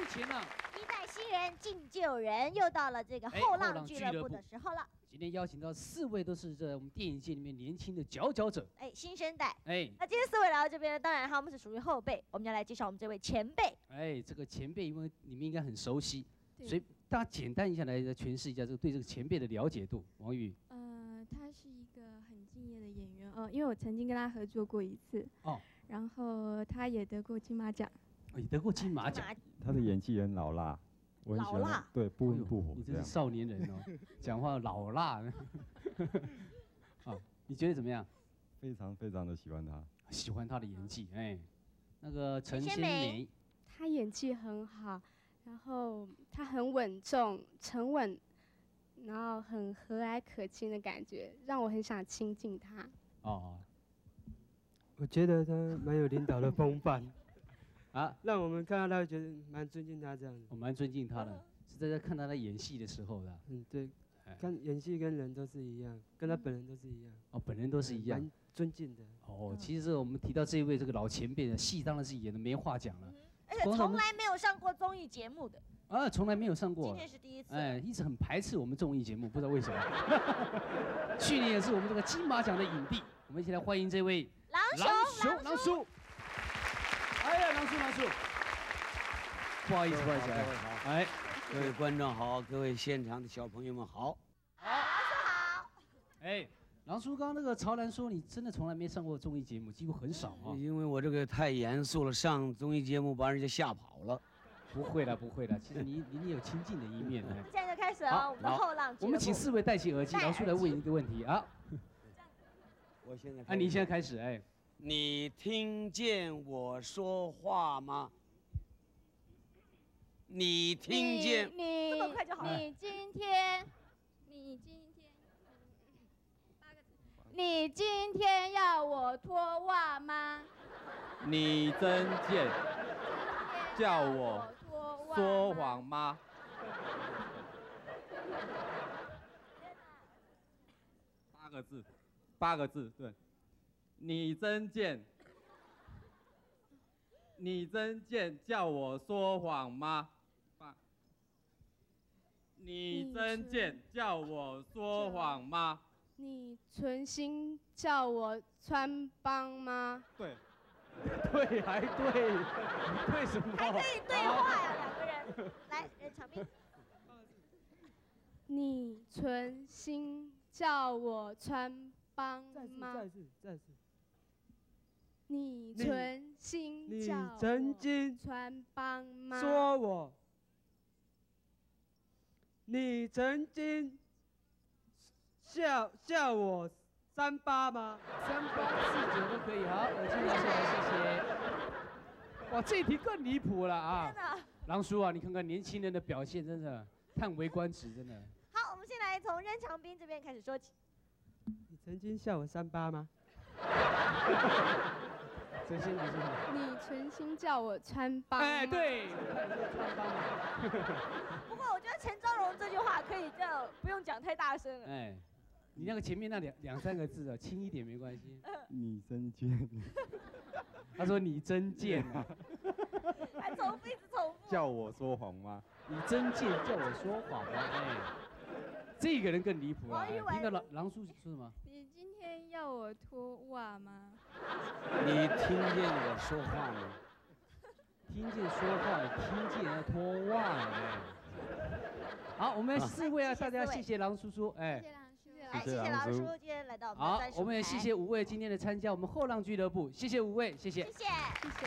目前呢，一代新人敬旧人，又到了这个哎后后浪俱乐部的时候了。今天邀请到四位都是在我们电影界里面年轻的佼佼者。哎，新生代。哎那今天四位来到这边呢，当然他们是属于后辈，我们要来介绍我们这位前辈。哎，这个前辈，因为你们应该很熟悉，所以大家简单一下来诠释一下这个对这个前辈的了解度。王宇，呃，他是一个很敬业的演员呃，因为我曾经跟他合作过一次哦，然后他也得过金马奖。你得过金马奖，他的演技也很老辣，我很喜欢老辣，对，不温不火。你这是少年人哦，讲话老辣。啊，你觉得怎么样？非常非常的喜欢他。喜欢他的演技，哎，那个陈鲜鲜梅梅，他演技很好，然后他很稳重、沉稳，然后很和蔼可亲的感觉，让我很想亲近他。哦，我觉得他蛮有领导的风范，啊，让我们看到他会觉得蛮尊敬他这样的。我蛮尊敬他的，是在这看他在演戏的时候的。嗯，对哎，看演戏跟人都是一样，跟他本人都是一样，哦，本人都是一样。蛮尊敬的。哦，其实我们提到这一位这个老前辈的戏，当然是演的没话讲了。而且从来没有上过综艺节目的，啊，从来没有上过今。天是第一次。哎，一直很排斥我们综艺节目，不知道为什么。去年也是我们这个金马奖的影帝，我们一起来欢迎这位狼狼叔，叔，狼叔。哎呀，狼叔，郎叔，不好意思，不好意思，哎哎，各位观众好，各位现场的小朋友们好好。哎，狼叔，刚刚那个曹兰说你真的从来没上过综艺节目，几乎很少啊。因为我这个太严肃了，上综艺节目把人家吓跑了。不会的，不会的，其实你你 你有亲近的一面。哎现在就开始啊，我们的后浪。我们请四位戴起耳机，戴狼叔来问一个问题啊。我现在啊，你现在开始，哎，你听见我说话吗？你听见？你这么快就好了你今天，你今天，八个字。你今天要我脱袜吗？你真贱，叫我说谎吗？八个字，八个字，对。你真贱，你真贱，叫我说谎吗？你真贱，叫我说谎吗？你存心叫我穿帮吗？对，对，还对，对什么？还可以对话呀，两个人。来，人场面。你存心叫我穿帮再次，吗再？次，再次。你你存心曾经穿帮吗？说我，你曾经笑笑我三八吗？三八四九都可以，好，耳机拿下来，谢谢。哇，这一题更离谱了啊！真的。狼叔啊，你看看年轻人的表现，真的叹为观止，真的。好，我们先来从任长斌这边开始说起。你曾经笑我三八吗？你是什么？你存心叫我穿帮？哎，对，不过我觉得陈昭荣这句话可以就不用讲太大声了。哎，你那个前面那两两三个字啊，轻一点没关系。你真贱，他说你真贱啊，还重复一直重复。叫我说谎吗？你真贱，叫我说谎吗？哎，这个人更离谱了。哎王一文听到狼狼叔说什么？要我脱袜吗？你听见我说话吗？听见说话，听见要脱袜哎。好，我们四位啊，大家谢谢狼叔叔，哎谢。谢郎叔。来，谢谢狼叔叔今天来到我们好我们也谢谢五位今天的参加，我们后浪俱乐部，谢谢五位，谢谢。谢谢。谢谢。